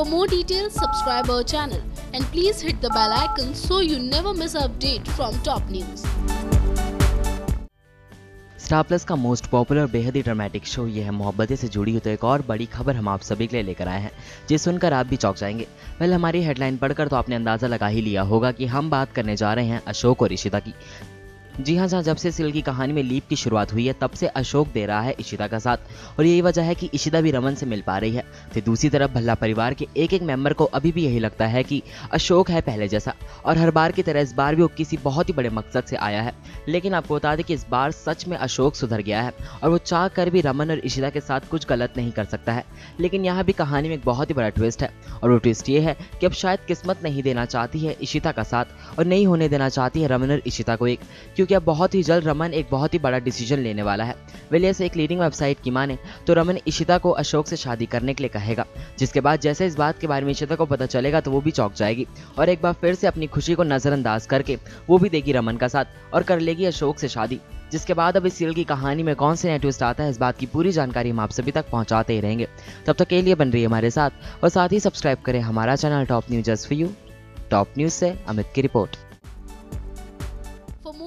For more details, subscribe our channel and please hit the bell icon so you never miss an update from top news. Star Plus का most popular बेहद ही dramatic show यह है मोहब्बतें से जुड़ी हुई तो एक और बड़ी खबर हम आप सभी के लिए लेकर आए हैं जिसे सुनकर आप भी चौंक जाएँगे पहले हमारी हेडलाइन पढ़कर तो आपने अंदाज़ा लगा ही लिया होगा कि हम बात करने जा रहे हैं अशोक और ईशिता की जी हाँ जहाँ जब से सिल की कहानी में लीप की शुरुआत हुई है, तब से अशोक दे रहा है इशिता का साथ। और यही वजह है कि इशिता भी रमन से मिल पा रही है। तो दूसरी तरफ़ भल्ला परिवार के एक एक मेंबर को अभी भी यही लगता है कि अशोक है पहले जैसा। और हर बार की तरह इस बार भी वो किसी बहुत ही बड़े मकसद से आया है। लेकिन आपको बता दें कि इस बार सच में अशोक सुधर गया है। और वो चाह कर भी रमन और इशिता के साथ कुछ गलत नहीं कर सकता है। लेकिन यहाँ भी कहानी में एक बहुत ही बड़ा ट्विस्ट है। और वो ट्विस्ट ये है कि अब शायद किस्मत नहीं देना चाहती है इशिता का साथ। और नहीं होने देना चाहती है रमन और इशिता को एक। क्योंकि अब बहुत ही जल्द रमन एक बहुत ही बड़ा डिसीज़न लेने वाला है। वेलिया से एक लीडिंग वेबसाइट की माने तो रमन इशिता को अशोक से शादी करने के लिए कहेगा। जिसके बाद जैसे इस बात के बारे में इशिता को पता चलेगा तो वो भी चौंक जाएगी और एक बार फिर से अपनी खुशी को नजरअंदाज करके वो भी देगी रमन का साथ और कर लेगी अशोक से शादी। जिसके बाद अब इस सीरियल की कहानी में कौन से नया ट्विस्ट आता है, इस बात की पूरी जानकारी हम आप सभी तक पहुंचाते ही रहेंगे। तब तक के लिए बन रही है हमारे साथ और साथ ही सब्सक्राइब करें हमारा channel top news just for you top news से अमित की report